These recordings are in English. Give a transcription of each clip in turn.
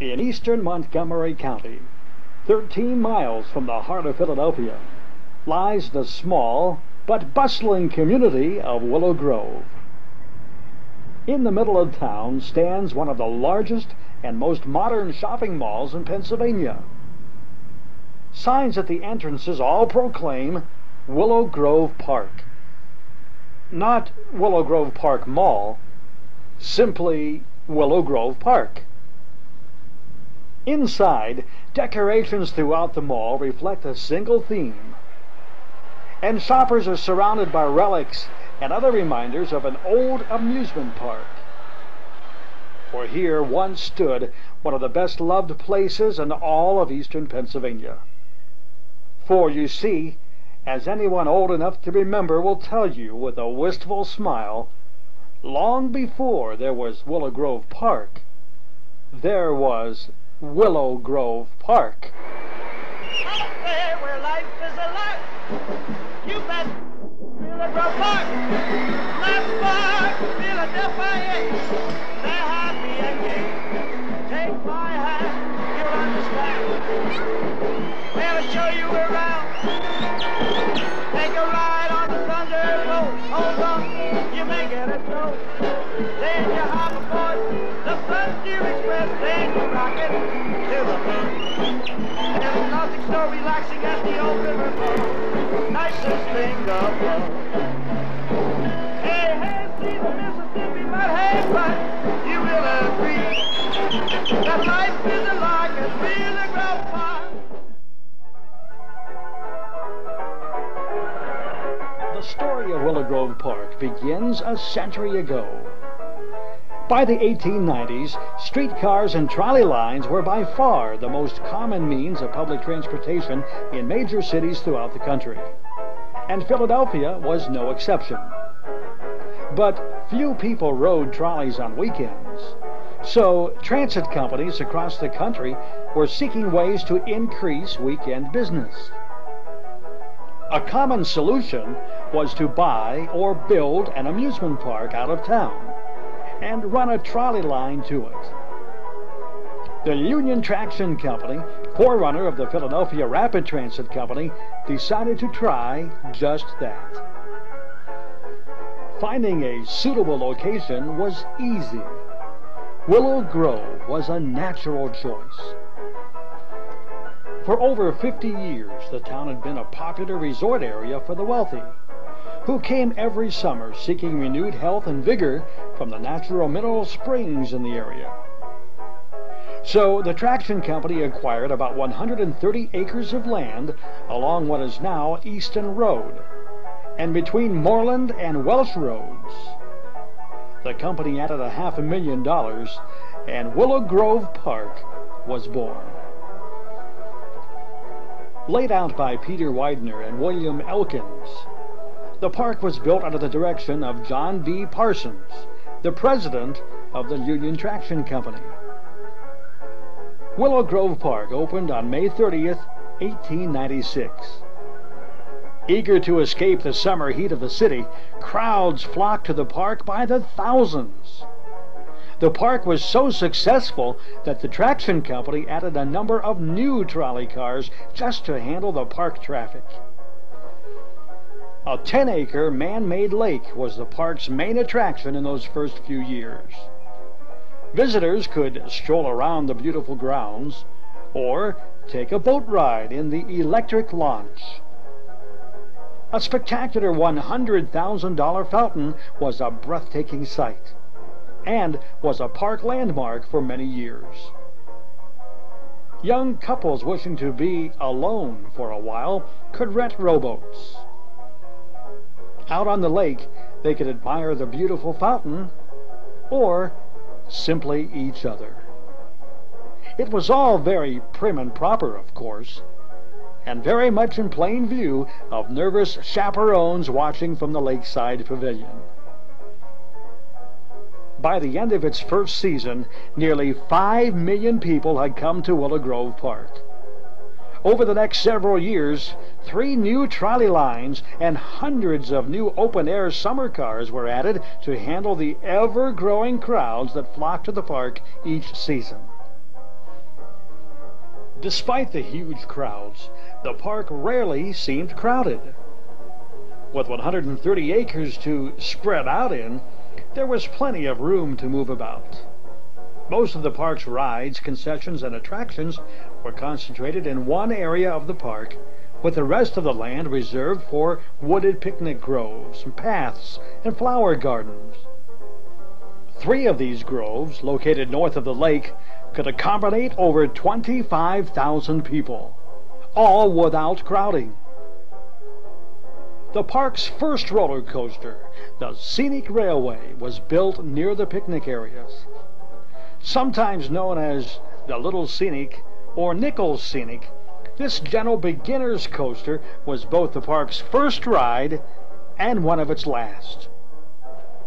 In eastern Montgomery County, 13 miles from the heart of Philadelphia, lies the small but bustling community of Willow Grove. In the middle of town stands one of the largest and most modern shopping malls in Pennsylvania. Signs at the entrances all proclaim Willow Grove Park. Not Willow Grove Park Mall, simply Willow Grove Park. Inside, decorations throughout the mall reflect a single theme. And shoppers are surrounded by relics and other reminders of an old amusement park. For here once stood one of the best loved places in all of eastern Pennsylvania. For you see, as anyone old enough to remember will tell you with a wistful smile, long before there was Willow Grove Park, there was Willow Grove Park. Out there where life is alive, you bet Willow Grove Park. That park, Philadelphia, they're happy and gay. Take my hand, you'll understand. They'll show you around. Take a ride on the Thunderbolt. Oh, hold on, you may get a tow. Then you hop aboard the Frontier Express. Then you rock it to the moon. There's nothing so relaxing as the old river flow. Nicest thing of all. Hey, hey, see the Mississippi, but hey, but you will agree that life is a lark at Willow Grove story of Willow Grove Park begins a century ago. By the 1890s, streetcars and trolley lines were by far the most common means of public transportation in major cities throughout the country. And Philadelphia was no exception. But few people rode trolleys on weekends. So transit companies across the country were seeking ways to increase weekend business. A common solution was to buy or build an amusement park out of town and run a trolley line to it. The Union Traction Company, forerunner of the Philadelphia Rapid Transit Company, decided to try just that. Finding a suitable location was easy. Willow Grove was a natural choice. For over 50 years, the town had been a popular resort area for the wealthy, who came every summer seeking renewed health and vigor from the natural mineral springs in the area. So the traction company acquired about 130 acres of land along what is now Easton Road and between Moreland and Welsh Roads. The company added a half a million dollars and Willow Grove Park was born. Laid out by Peter Widener and William Elkins, the park was built under the direction of John B. Parsons, the president of the Union Traction Company. Willow Grove Park opened on May 30th, 1896. Eager to escape the summer heat of the city, crowds flocked to the park by the thousands. The park was so successful that the traction company added a number of new trolley cars just to handle the park traffic. A 10 acre man made lake was the park's main attraction in those first few years. Visitors could stroll around the beautiful grounds or take a boat ride in the electric launch. A spectacular $100,000 fountain was a breathtaking sight and was a park landmark for many years. Young couples wishing to be alone for a while could rent rowboats. Out on the lake, they could admire the beautiful fountain or simply each other. It was all very prim and proper, of course, and very much in plain view of nervous chaperones watching from the lakeside pavilion. By the end of its first season, nearly 5 million people had come to Willow Grove Park. Over the next several years, three new trolley lines and hundreds of new open-air summer cars were added to handle the ever-growing crowds that flocked to the park each season. Despite the huge crowds, the park rarely seemed crowded. With 130 acres to spread out in, there was plenty of room to move about. Most of the park's rides, concessions, and attractions were concentrated in one area of the park, with the rest of the land reserved for wooded picnic groves, paths, and flower gardens. Three of these groves, located north of the lake, could accommodate over 25,000 people, all without crowding. The park's first roller coaster, the Scenic Railway, was built near the picnic areas. Sometimes known as the Little Scenic or Nichols Scenic, this gentle beginner's coaster was both the park's first ride and one of its last.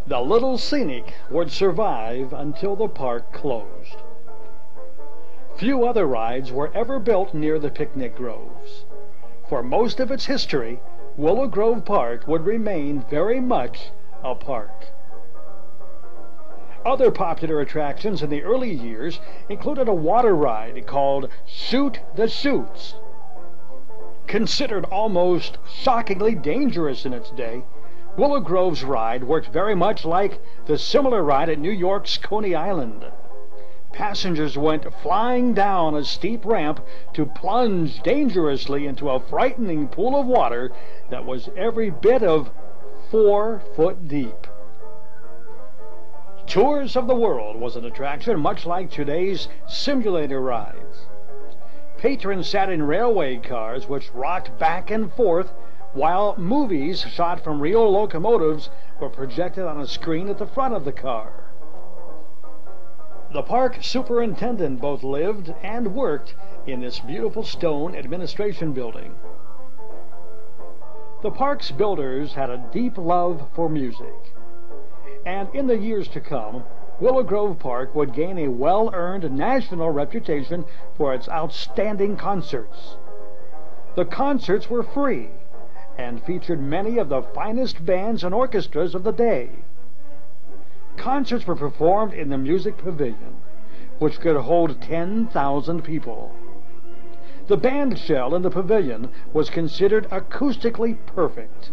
The Little Scenic would survive until the park closed. Few other rides were ever built near the picnic groves. For most of its history, Willow Grove Park would remain very much a park. Other popular attractions in the early years included a water ride called Shoot the Chutes. Considered almost shockingly dangerous in its day, Willow Grove's ride worked very much like the similar ride at New York's Coney Island. Passengers went flying down a steep ramp to plunge dangerously into a frightening pool of water that was every bit of four foot deep. Tours of the World was an attraction much like today's simulator rides. Patrons sat in railway cars which rocked back and forth while movies shot from real locomotives were projected on a screen at the front of the car. The park superintendent both lived and worked in this beautiful stone administration building. The park's builders had a deep love for music, and in the years to come, Willow Grove Park would gain a well-earned national reputation for its outstanding concerts. The concerts were free and featured many of the finest bands and orchestras of the day. Concerts were performed in the Music Pavilion, which could hold 10,000 people. The band shell in the pavilion was considered acoustically perfect.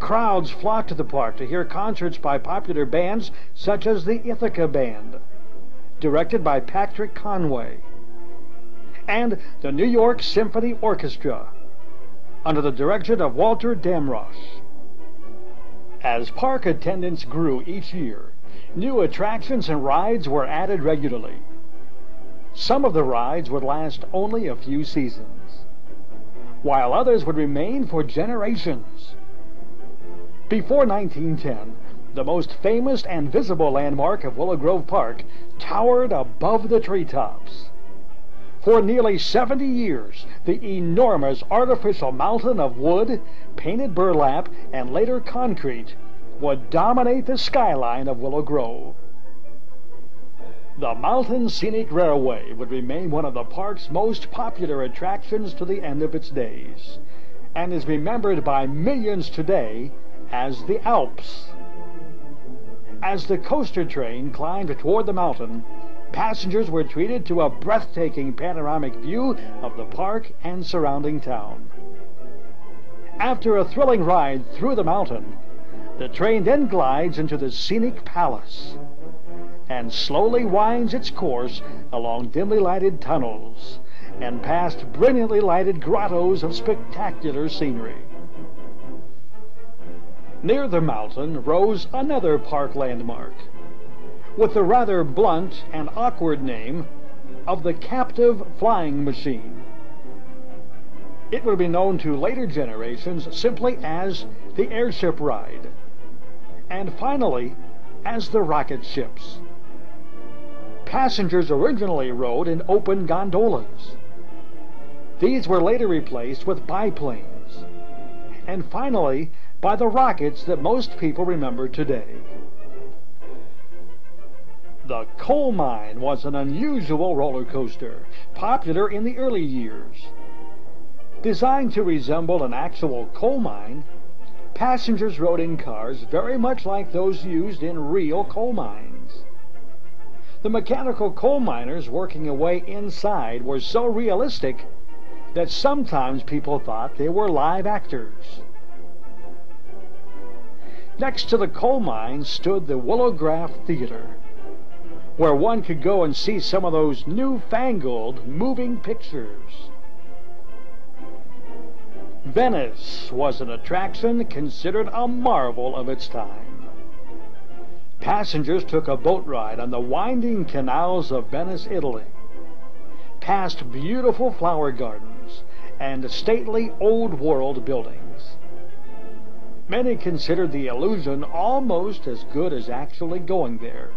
Crowds flocked to the park to hear concerts by popular bands such as the Ithaca Band, directed by Patrick Conway, and the New York Symphony Orchestra, under the direction of Walter Damrosch. As park attendance grew each year, new attractions and rides were added regularly. Some of the rides would last only a few seasons, while others would remain for generations. Before 1910, the most famous and visible landmark of Willow Grove Park towered above the treetops. For nearly 70 years, the enormous artificial mountain of wood, painted burlap, and later concrete would dominate the skyline of Willow Grove. The Mountain Scenic Railway would remain one of the park's most popular attractions to the end of its days, and is remembered by millions today as the Alps. As the coaster train climbed toward the mountain, passengers were treated to a breathtaking panoramic view of the park and surrounding town. After a thrilling ride through the mountain, the train then glides into the scenic palace and slowly winds its course along dimly lighted tunnels and past brilliantly lighted grottos of spectacular scenery. Near the mountain rose another park landmark, with the rather blunt and awkward name of the Captive Flying Machine. It would be known to later generations simply as the airship ride, and finally as the rocket ships. Passengers originally rode in open gondolas. These were later replaced with biplanes, and finally by the rockets that most people remember today. The coal mine was an unusual roller coaster, popular in the early years. Designed to resemble an actual coal mine, passengers rode in cars very much like those used in real coal mines. The mechanical coal miners working away inside were so realistic that sometimes people thought they were live actors. Next to the coal mine stood the Willowgraph Theater, where one could go and see some of those newfangled moving pictures. Venice was an attraction considered a marvel of its time. Passengers took a boat ride on the winding canals of Venice, Italy, past beautiful flower gardens and stately old world buildings. Many considered the illusion almost as good as actually going there.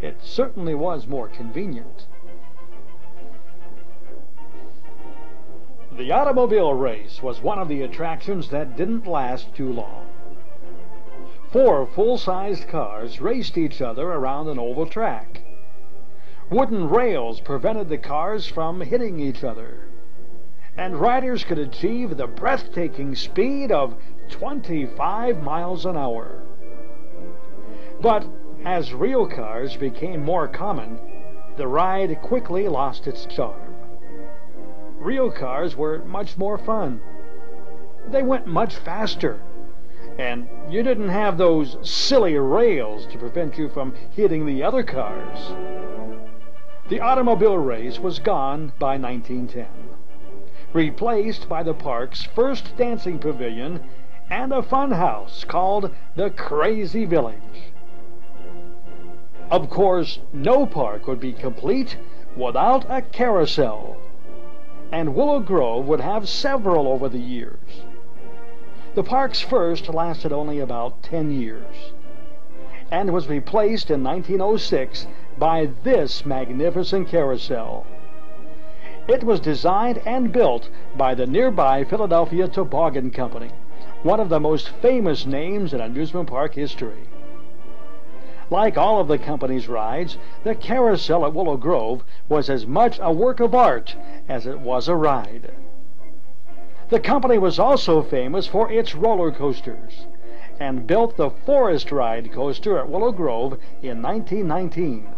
It certainly was more convenient. The automobile race was one of the attractions that didn't last too long. Four full-sized cars raced each other around an oval track. Wooden rails prevented the cars from hitting each other, and riders could achieve the breathtaking speed of 25 miles an hour. But as real cars became more common, the ride quickly lost its charm. Real cars were much more fun. They went much faster, and you didn't have those silly rails to prevent you from hitting the other cars. The automobile race was gone by 1910, replaced by the park's first dancing pavilion and a fun house called the Crazy Village. Of course, no park would be complete without a carousel, and Willow Grove would have several over the years. The park's first lasted only about 10 years and was replaced in 1906 by this magnificent carousel. It was designed and built by the nearby Philadelphia Toboggan Company, one of the most famous names in amusement park history. Like all of the company's rides, the carousel at Willow Grove was as much a work of art as it was a ride. The company was also famous for its roller coasters and built the Forest Ride coaster at Willow Grove in 1919.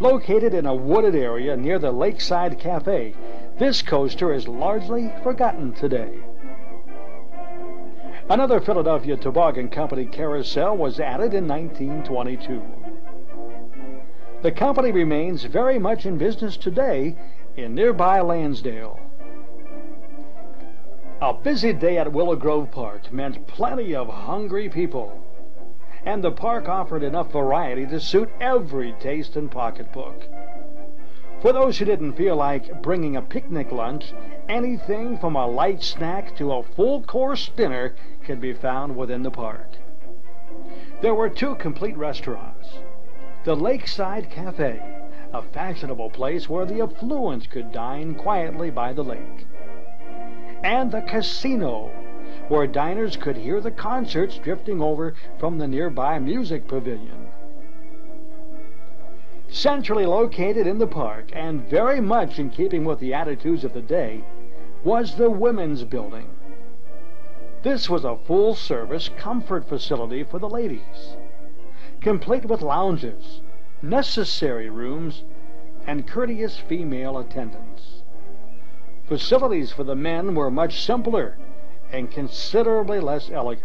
Located in a wooded area near the Lakeside Cafe, this coaster is largely forgotten today. Another Philadelphia Toboggan Company carousel was added in 1922. The company remains very much in business today in nearby Lansdale. A busy day at Willow Grove Park meant plenty of hungry people, and the park offered enough variety to suit every taste and pocketbook. For those who didn't feel like bringing a picnic lunch, anything from a light snack to a full course dinner could be found within the park. There were two complete restaurants. The Lakeside Cafe, a fashionable place where the affluent could dine quietly by the lake. And the casino, where diners could hear the concerts drifting over from the nearby music pavilion. Centrally located in the park, and very much in keeping with the attitudes of the day, was the Women's Building. This was a full-service comfort facility for the ladies, complete with lounges, necessary rooms, and courteous female attendants. Facilities for the men were much simpler and considerably less elegant.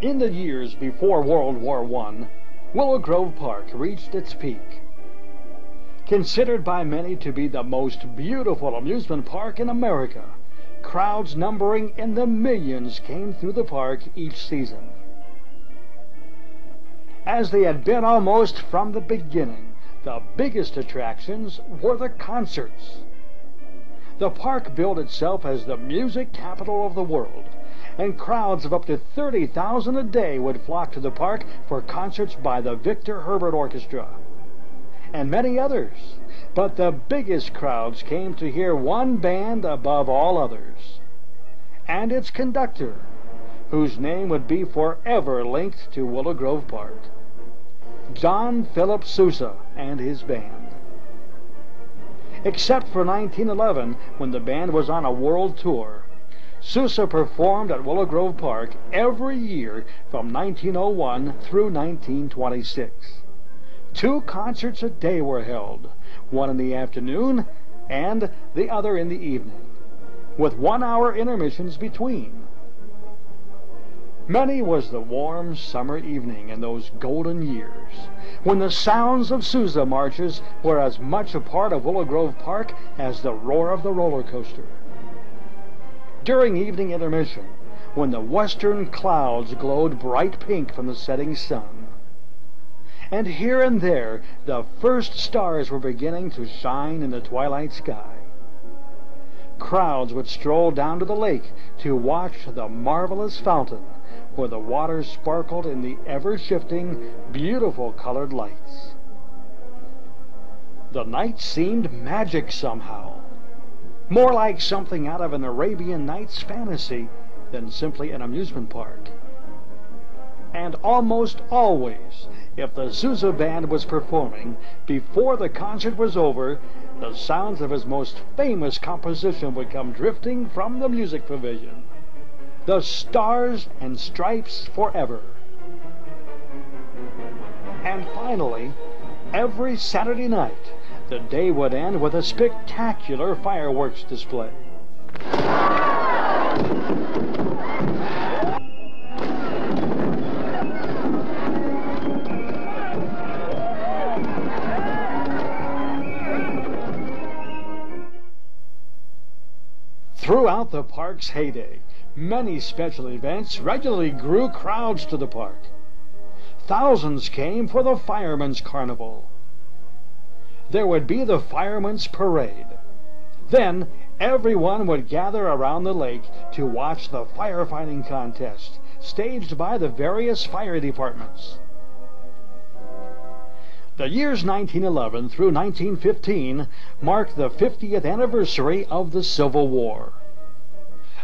In the years before World War I, Willow Grove Park reached its peak. Considered by many to be the most beautiful amusement park in America, crowds numbering in the millions came through the park each season. As they had been almost from the beginning, the biggest attractions were the concerts. The park billed itself as the music capital of the world, and crowds of up to 30,000 a day would flock to the park for concerts by the Victor Herbert Orchestra and many others. But the biggest crowds came to hear one band above all others, and its conductor, whose name would be forever linked to Willow Grove Park, John Philip Sousa and his band. Except for 1911, when the band was on a world tour, Sousa performed at Willow Grove Park every year from 1901 through 1926. Two concerts a day were held, one in the afternoon and the other in the evening, with one-hour intermissions between. Many was the warm summer evening in those golden years, when the sounds of Sousa marches were as much a part of Willow Grove Park as the roar of the roller coaster during evening intermission, when the western clouds glowed bright pink from the setting sun. And here and there the first stars were beginning to shine in the twilight sky. Crowds would stroll down to the lake to watch the marvelous fountain where the water sparkled in the ever-shifting, beautiful colored lights. The night seemed magic somehow more like something out of an Arabian Nights fantasy than simply an amusement park. And almost always, if the Sousa Band was performing, before the concert was over, the sounds of his most famous composition would come drifting from the music pavilion. The Stars and Stripes Forever. And finally, every Saturday night, the day would end with a spectacular fireworks display. Throughout the park's heyday, many special events regularly drew crowds to the park. Thousands came for the Firemen's Carnival, there would be the firemen's parade. Then everyone would gather around the lake to watch the firefighting contest staged by the various fire departments. The years 1911 through 1915 marked the 50th anniversary of the Civil War.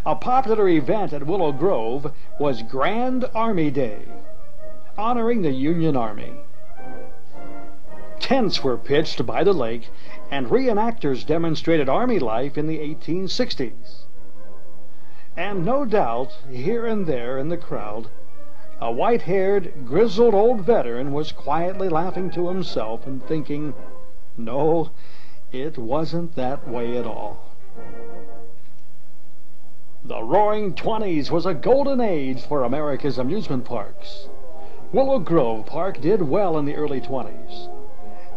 A popular event at Willow Grove was Grand Army Day, honoring the Union Army. Tents were pitched by the lake, and reenactors demonstrated Army life in the 1860s. And no doubt, here and there in the crowd, a white-haired, grizzled old veteran was quietly laughing to himself and thinking, no, it wasn't that way at all. The Roaring Twenties was a golden age for America's amusement parks. Willow Grove Park did well in the early 20s.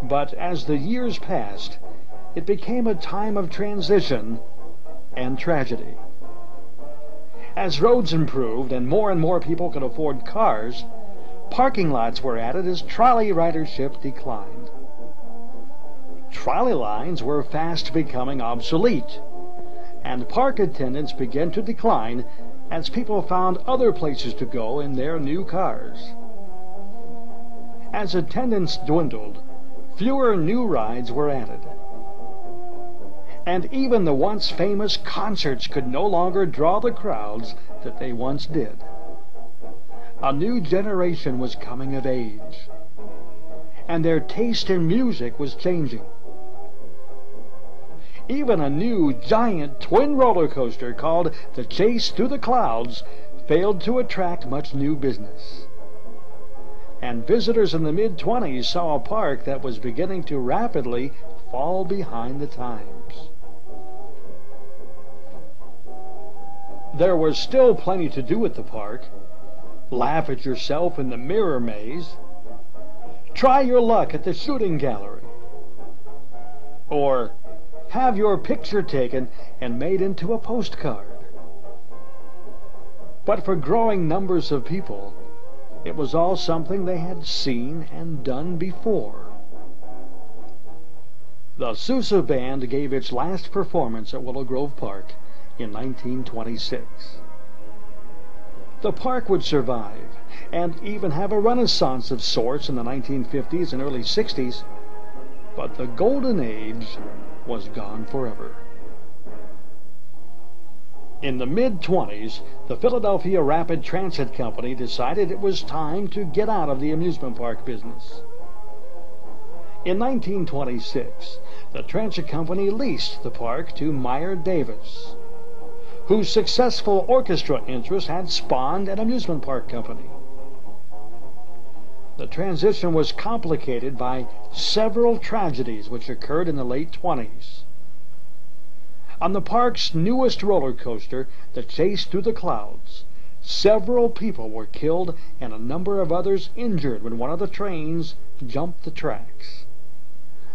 But as the years passed, it became a time of transition and tragedy. As roads improved and more and more people could afford cars, parking lots were added as trolley ridership declined. Trolley lines were fast becoming obsolete, and park attendance began to decline as people found other places to go in their new cars. As attendance dwindled, fewer new rides were added. And even the once famous concerts could no longer draw the crowds that they once did. A new generation was coming of age, and their taste in music was changing. Even a new giant twin roller coaster called the Chase Through the Clouds failed to attract much new business and visitors in the mid-20s saw a park that was beginning to rapidly fall behind the times. There was still plenty to do at the park. Laugh at yourself in the mirror maze. Try your luck at the shooting gallery. Or have your picture taken and made into a postcard. But for growing numbers of people, it was all something they had seen and done before. The Sousa Band gave its last performance at Willow Grove Park in 1926. The park would survive and even have a renaissance of sorts in the 1950s and early 60s, but the golden age was gone forever. In the mid-20s, the Philadelphia Rapid Transit Company decided it was time to get out of the amusement park business. In 1926, the transit company leased the park to Meyer Davis, whose successful orchestra interest had spawned an amusement park company. The transition was complicated by several tragedies which occurred in the late 20s. On the park's newest roller coaster, the Chase Through the Clouds, several people were killed and a number of others injured when one of the trains jumped the tracks.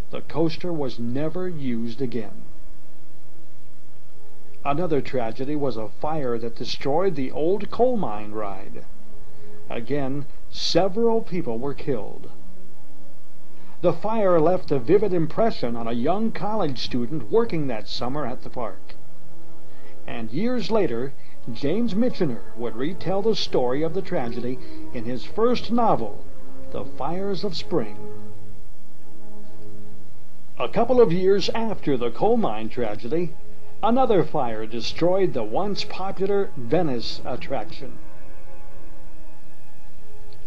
The coaster was never used again. Another tragedy was a fire that destroyed the old coal mine ride. Again, several people were killed. The fire left a vivid impression on a young college student working that summer at the park. And years later, James Michener would retell the story of the tragedy in his first novel, The Fires of Spring. A couple of years after the coal mine tragedy, another fire destroyed the once popular Venice attraction.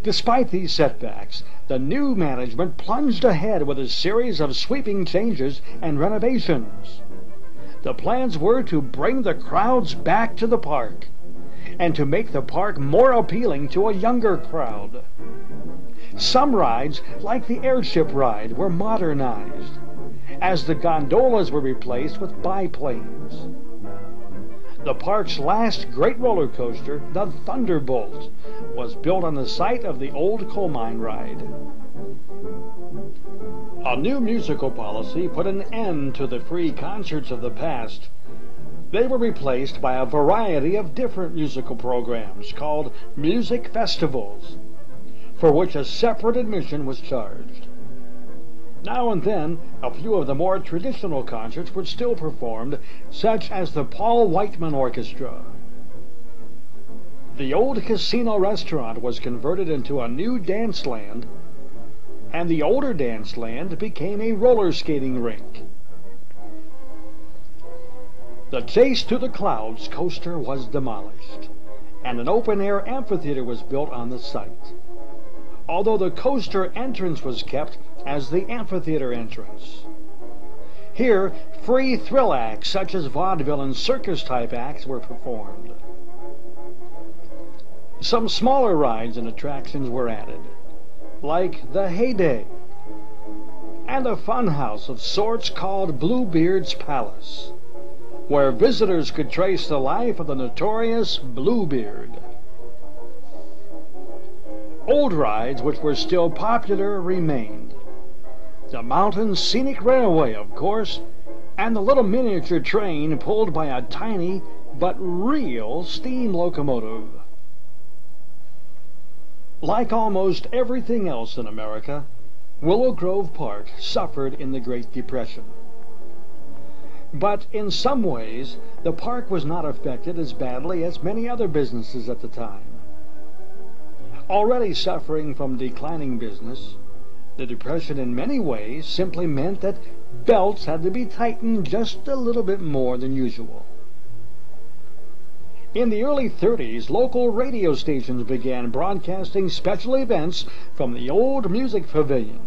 Despite these setbacks, the new management plunged ahead with a series of sweeping changes and renovations. The plans were to bring the crowds back to the park and to make the park more appealing to a younger crowd. Some rides, like the airship ride, were modernized as the gondolas were replaced with biplanes. The park's last great roller coaster, the Thunderbolt, was built on the site of the old coal mine ride. A new musical policy put an end to the free concerts of the past. They were replaced by a variety of different musical programs called music festivals, for which a separate admission was charged. Now and then, a few of the more traditional concerts were still performed, such as the Paul Whiteman Orchestra. The old casino restaurant was converted into a new dance land, and the older dance land became a roller skating rink. The Chase to the Clouds coaster was demolished, and an open-air amphitheater was built on the site although the coaster entrance was kept as the amphitheater entrance. Here, free thrill acts such as vaudeville and circus type acts were performed. Some smaller rides and attractions were added, like the Heyday and a funhouse of sorts called Bluebeard's Palace, where visitors could trace the life of the notorious Bluebeard. Old rides which were still popular remained. The Mountain Scenic Railway, of course, and the little miniature train pulled by a tiny but real steam locomotive. Like almost everything else in America, Willow Grove Park suffered in the Great Depression. But in some ways, the park was not affected as badly as many other businesses at the time. Already suffering from declining business, the Depression in many ways simply meant that belts had to be tightened just a little bit more than usual. In the early 30s, local radio stations began broadcasting special events from the old music pavilion.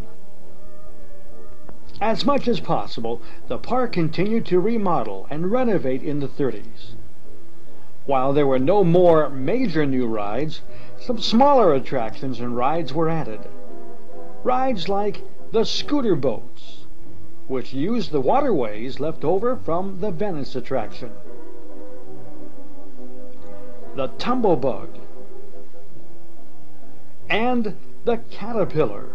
As much as possible, the park continued to remodel and renovate in the 30s. While there were no more major new rides, some smaller attractions and rides were added. Rides like the scooter boats, which used the waterways left over from the Venice attraction. The Tumblebug and the Caterpillar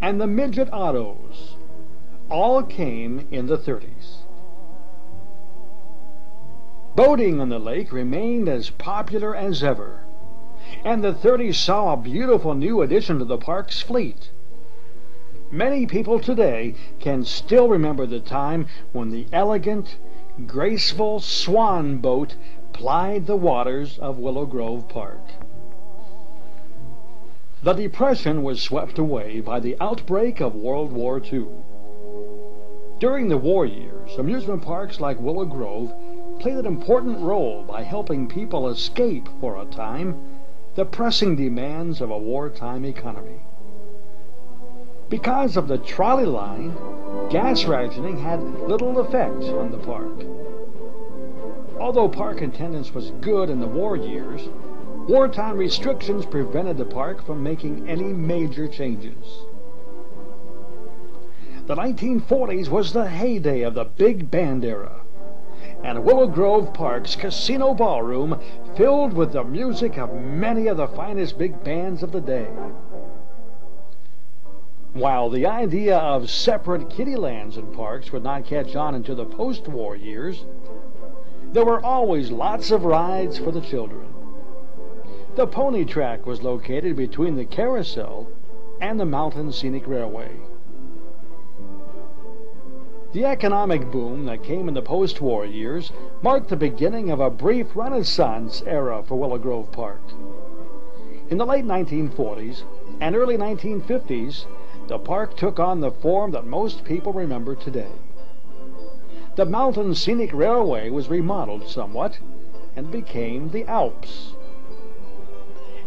and the Midget Autos all came in the 30s. Boating on the lake remained as popular as ever, and the 30s saw a beautiful new addition to the park's fleet. Many people today can still remember the time when the elegant, graceful swan boat plied the waters of Willow Grove Park. The Depression was swept away by the outbreak of World War II. During the war years, amusement parks like Willow Grove played an important role by helping people escape, for a time, the pressing demands of a wartime economy. Because of the trolley line, gas rationing had little effect on the park. Although park attendance was good in the war years, wartime restrictions prevented the park from making any major changes. The 1940s was the heyday of the big band era, and Willow Grove Park's casino ballroom filled with the music of many of the finest big bands of the day. While the idea of separate kiddielands and parks would not catch on until the post-war years, there were always lots of rides for the children. The pony track was located between the carousel and the Mountain Scenic Railway. The economic boom that came in the post-war years marked the beginning of a brief renaissance era for Willow Grove Park. In the late 1940s and early 1950s, the park took on the form that most people remember today. The Mountain Scenic Railway was remodeled somewhat and became the Alps.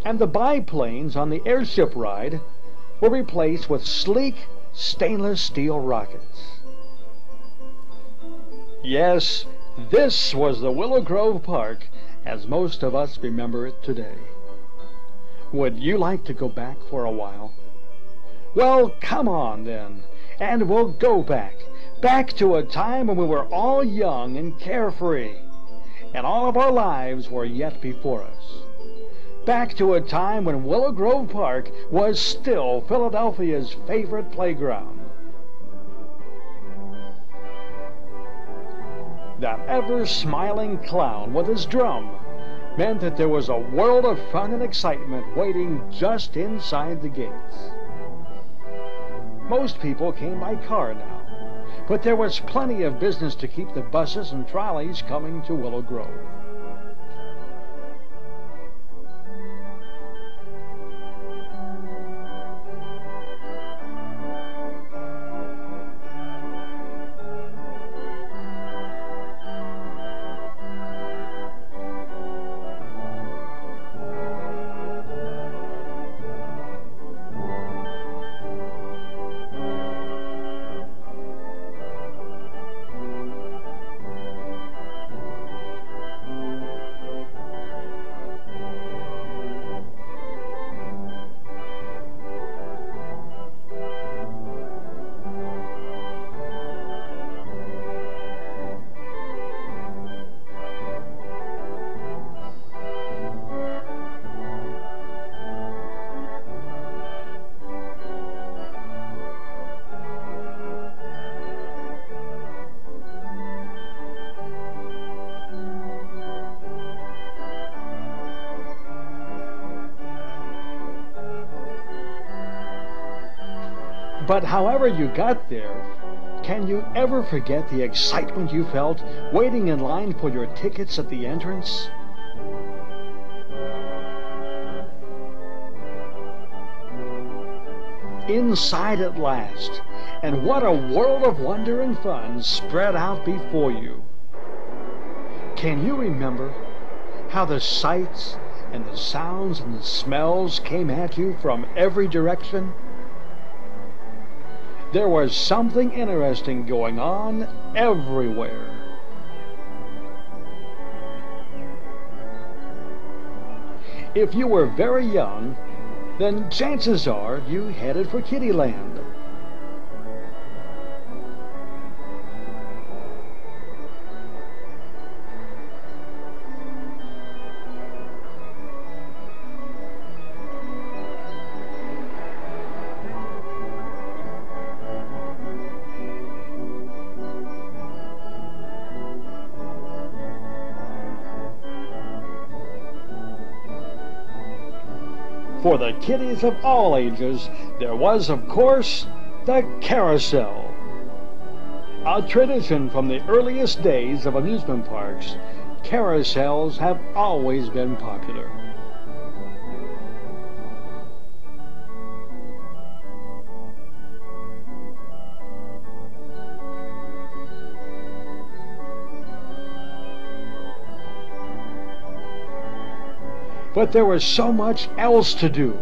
And the biplanes on the airship ride were replaced with sleek stainless steel rockets. Yes, this was the Willow Grove Park as most of us remember it today. Would you like to go back for a while? Well, come on then, and we'll go back. Back to a time when we were all young and carefree, and all of our lives were yet before us. Back to a time when Willow Grove Park was still Philadelphia's favorite playground. That ever smiling clown with his drum meant that there was a world of fun and excitement waiting just inside the gates. Most people came by car now, but there was plenty of business to keep the buses and trolleys coming to Willow Grove. But however you got there, can you ever forget the excitement you felt waiting in line for your tickets at the entrance? Inside at last, and what a world of wonder and fun spread out before you. Can you remember how the sights and the sounds and the smells came at you from every direction? There was something interesting going on everywhere. If you were very young, then chances are you headed for Kiddieland. For the kiddies of all ages, there was, of course, the carousel. A tradition from the earliest days of amusement parks, carousels have always been popular. But there was so much else to do.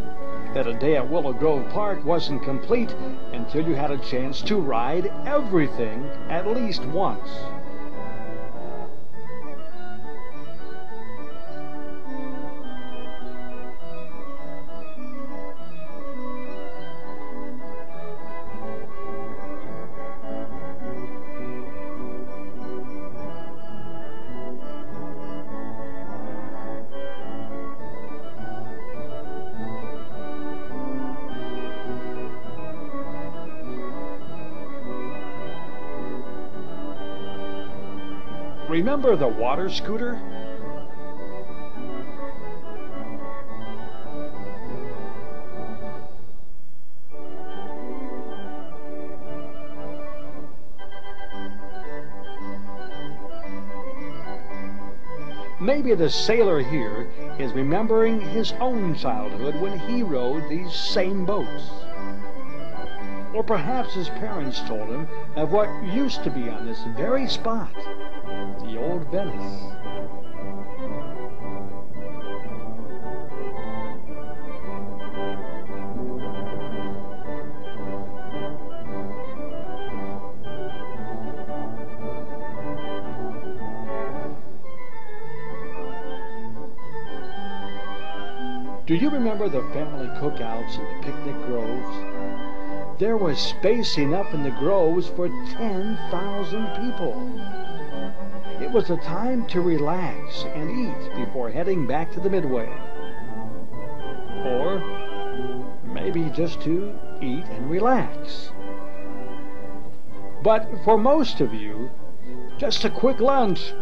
that a day at Willow Grove Park wasn't complete until you had a chance to ride everything at least once. Remember the water scooter? Maybe the sailor here is remembering his own childhood when he rode these same boats. Or perhaps his parents told him of what used to be on this very spot the old Venice. Do you remember the family cookouts and the picnic groves? There was space enough in the groves for 10,000 people. It was a time to relax and eat before heading back to the Midway. Or maybe just to eat and relax. But for most of you, just a quick lunch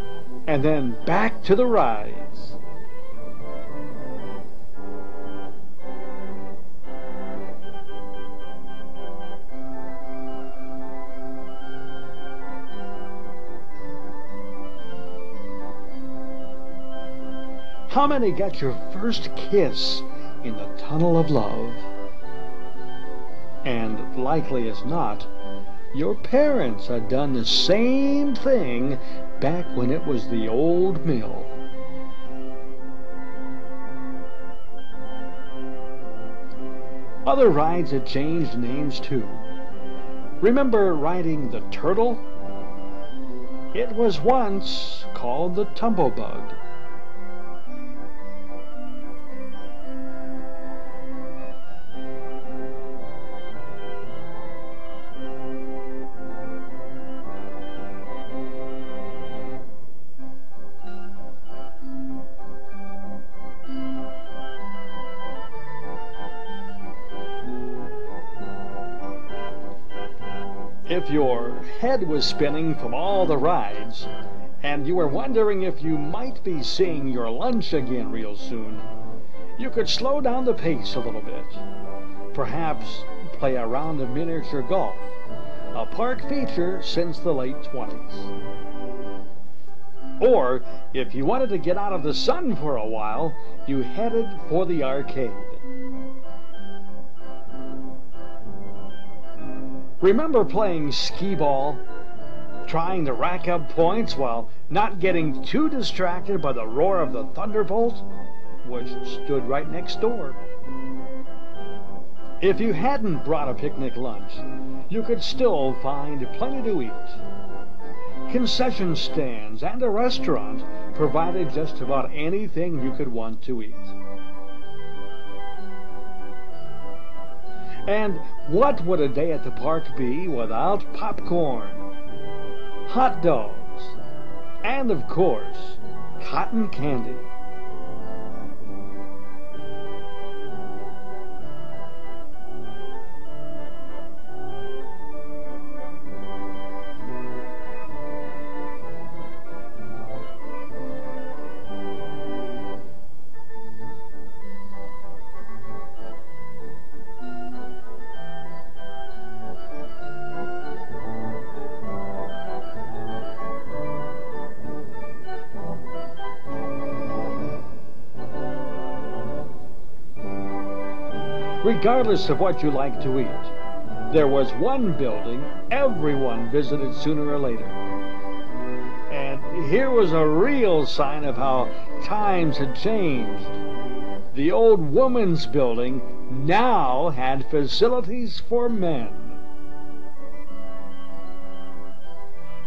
and then back to the rides. How many got your first kiss in the tunnel of love? And likely as not, your parents had done the same thing back when it was the old mill. Other rides had changed names too. Remember riding the turtle? It was once called the tumblebug. If your head was spinning from all the rides, and you were wondering if you might be seeing your lunch again real soon, you could slow down the pace a little bit. Perhaps play a round of miniature golf, a park feature since the late 20s. Or, if you wanted to get out of the sun for a while, you headed for the arcade. Remember playing skee ball? Trying to rack up points while not getting too distracted by the roar of the thunderbolt, which stood right next door. If you hadn't brought a picnic lunch, you could still find plenty to eat. Concession stands and a restaurant provided just about anything you could want to eat. And what would a day at the park be without popcorn, hot dogs, and of course, cotton candy? Regardless of what you like to eat. There was one building everyone visited sooner or later. And here was a real sign of how times had changed. The old woman's building now had facilities for men.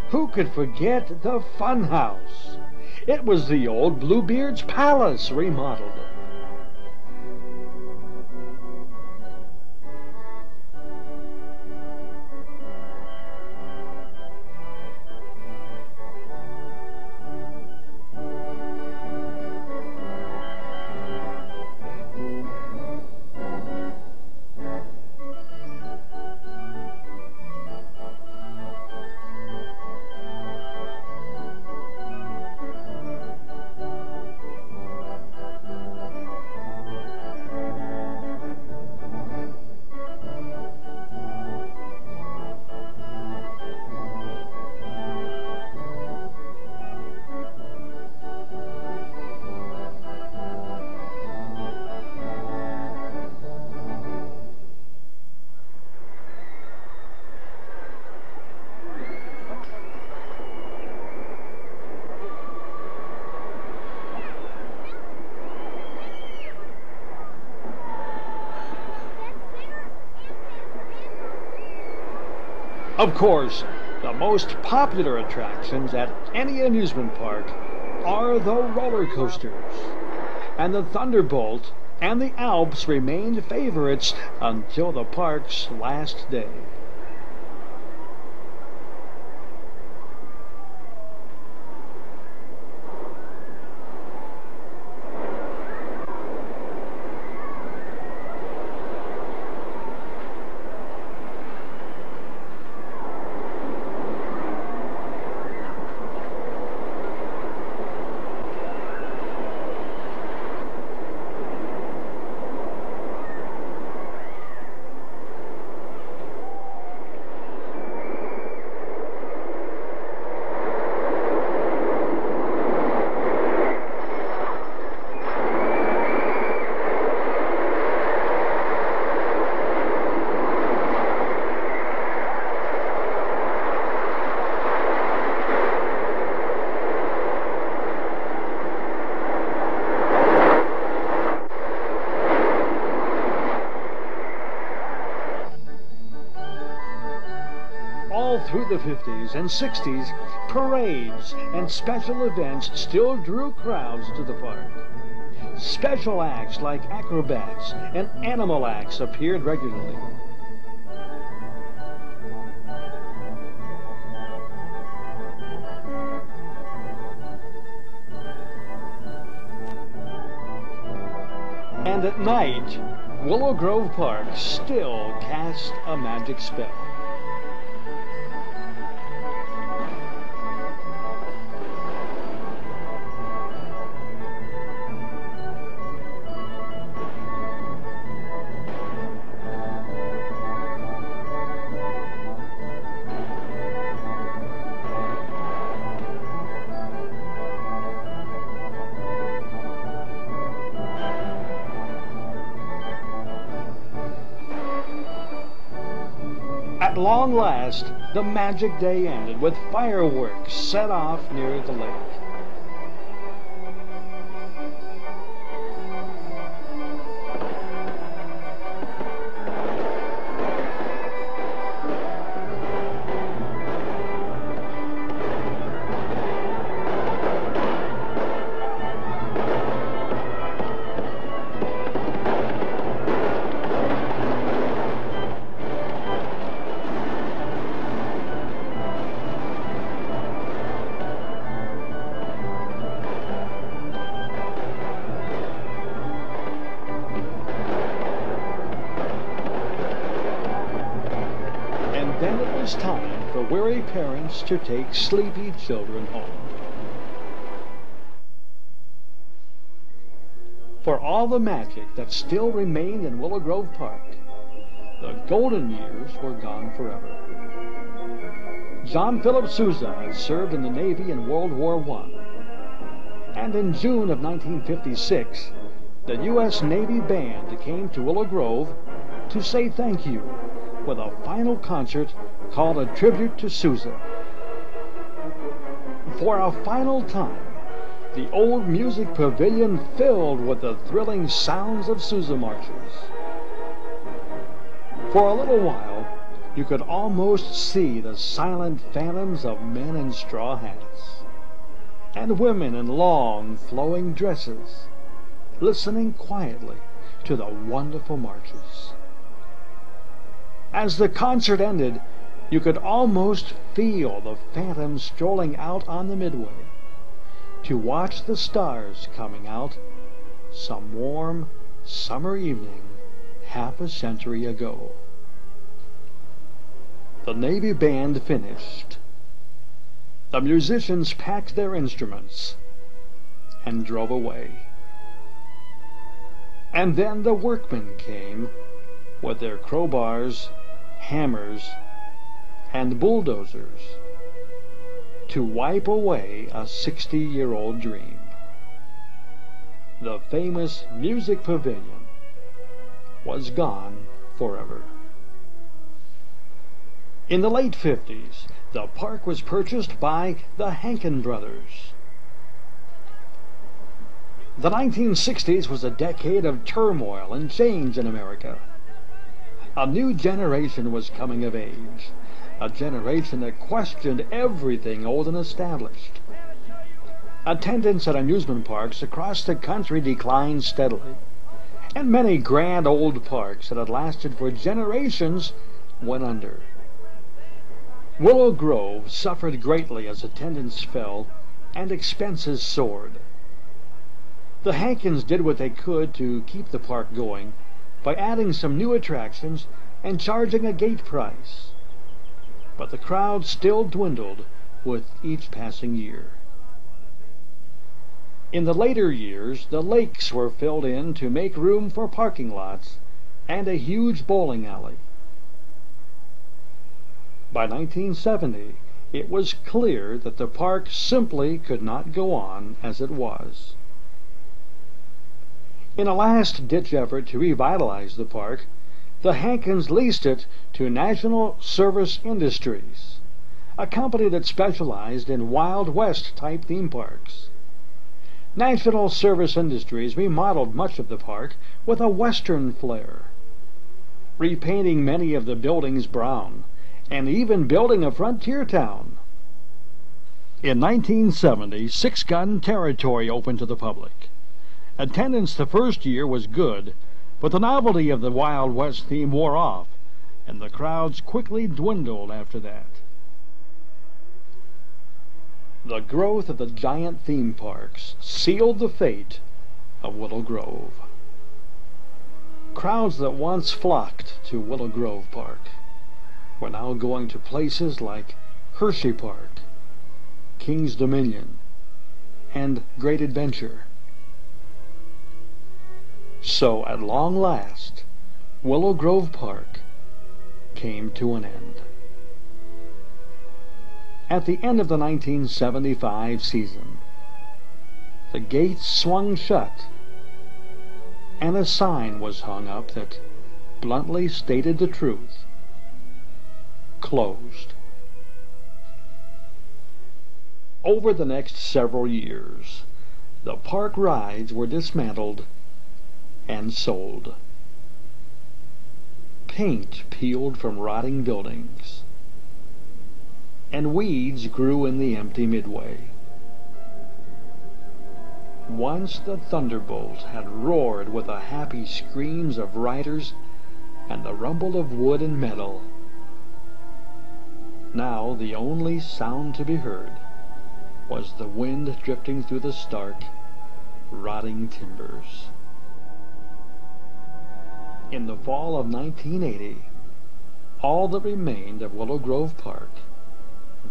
Who could forget the funhouse? It was the old Bluebeard's Palace remodeled. Of course, the most popular attractions at any amusement park are the roller coasters. And the Thunderbolt and the Alps remained favorites until the park's last day. all through the 50s and 60s, parades and special events still drew crowds to the park. Special acts like acrobats and animal acts appeared regularly. And at night, Willow Grove Park still cast a magic spell. Last, the magic day ended with fireworks set off near the lake. To take sleepy children home. For all the magic that still remained in Willow Grove Park, the golden years were gone forever. John Philip Sousa had served in the Navy in World War I. And in June of 1956, the U.S. Navy Band came to Willow Grove to say thank you with a final concert called A Tribute to Sousa. For a final time, the old music pavilion filled with the thrilling sounds of Sousa marches. For a little while, you could almost see the silent phantoms of men in straw hats and women in long, flowing dresses, listening quietly to the wonderful marches. As the concert ended, you could almost feel the phantoms strolling out on the midway to watch the stars coming out some warm summer evening half a century ago. The Navy Band finished. The musicians packed their instruments and drove away. And then the workmen came with their crowbars, hammers, and bulldozers to wipe away a 60-year-old dream. The famous Music Pavilion was gone forever. In the late 50s, the park was purchased by the Hankin brothers. The 1960s was a decade of turmoil and change in America. A new generation was coming of age, a generation that questioned everything old and established. Attendance at amusement parks across the country declined steadily, and many grand old parks that had lasted for generations went under. Willow Grove suffered greatly as attendance fell and expenses soared. The Hankins did what they could to keep the park going by adding some new attractions and charging a gate price. But the crowd still dwindled with each passing year. In the later years, the lakes were filled in to make room for parking lots and a huge bowling alley. By 1970, it was clear that the park simply could not go on as it was. In a last-ditch effort to revitalize the park, the Hankins leased it to National Service Industries, a company that specialized in Wild West-type theme parks. National Service Industries remodeled much of the park with a Western flair, repainting many of the buildings brown and even building a frontier town. In 1970, Six Gun Territory opened to the public. Attendance the first year was good, but the novelty of the Wild West theme wore off, and the crowds quickly dwindled after that. The growth of the giant theme parks sealed the fate of Willow Grove. Crowds that once flocked to Willow Grove Park we're now going to places like Hershey Park, King's Dominion, and Great Adventure. So, at long last, Willow Grove Park came to an end. At the end of the 1975 season, the gates swung shut and a sign was hung up that bluntly stated the truth closed. Over the next several years, the park rides were dismantled and sold. Paint peeled from rotting buildings, and weeds grew in the empty midway. Once the thunderbolt had roared with the happy screams of riders and the rumble of wood and metal, now the only sound to be heard was the wind drifting through the stark, rotting timbers. In the fall of 1980, all that remained of Willow Grove Park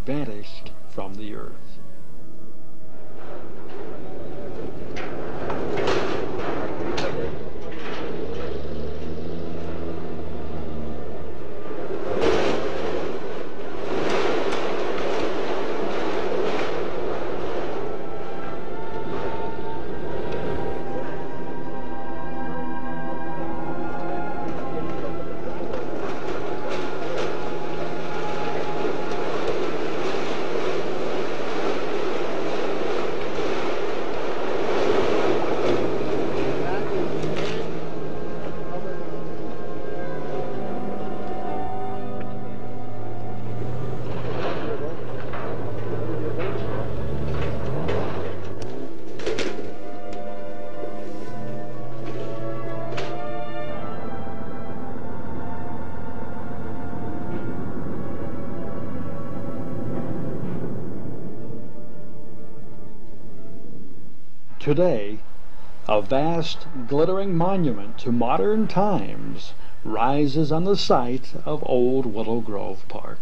vanished from the earth. Today, a vast, glittering monument to modern times rises on the site of old Willow Grove Park.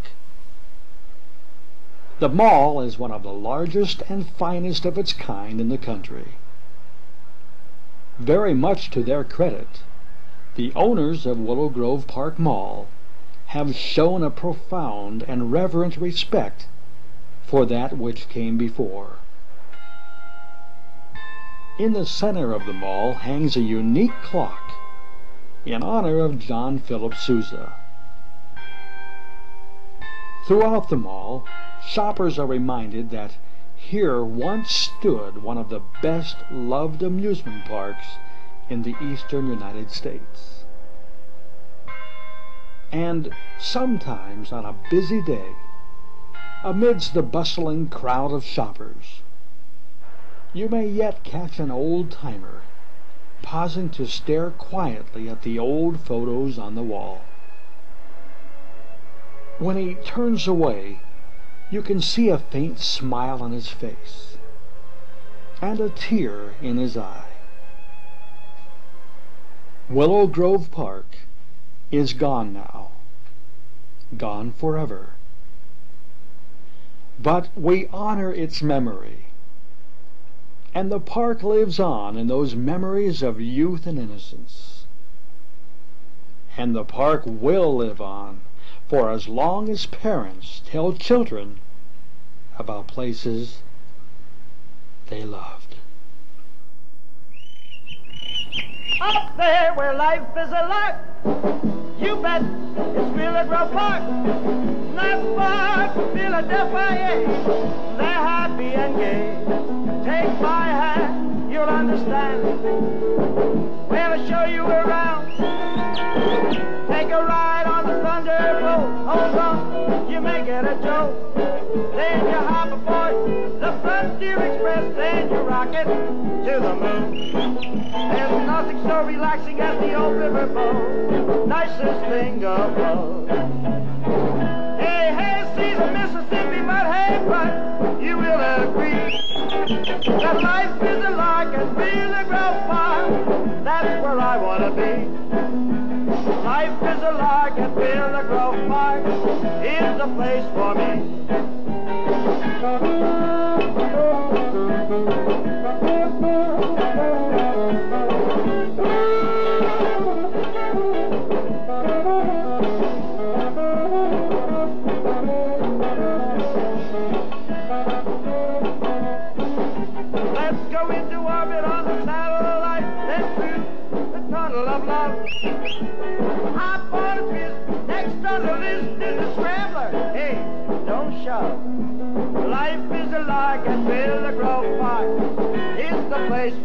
The mall is one of the largest and finest of its kind in the country. Very much to their credit, the owners of Willow Grove Park Mall have shown a profound and reverent respect for that which came before. In the center of the mall hangs a unique clock in honor of John Philip Sousa. Throughout the mall, shoppers are reminded that here once stood one of the best loved amusement parks in the eastern United States. And sometimes on a busy day, amidst the bustling crowd of shoppers, you may yet catch an old-timer pausing to stare quietly at the old photos on the wall. When he turns away, you can see a faint smile on his face and a tear in his eye. Willow Grove Park is gone now, gone forever. But we honor its memory, and the park lives on in those memories of youth and innocence. And the park will live on for as long as parents tell children about places they loved. Up there where life is a lark, you bet it's Grove Park. Not far from Philadelphia, they're happy and gay. Take my hand, you'll understand. We'll show you around. Take a ride on the Thunderbolt. Hold on, you may get a jolt. Then you hop aboard the Frontier Express, then you rocket to the moon. There's nothing so relaxing as the old riverboat, nicest thing above. Hey, hey, see the Mississippi, but hey, but you will agree that life is a lark and Willow Grove Park. That's where I want to be. Life is a lark and Willow Grove Park is the place for me. It's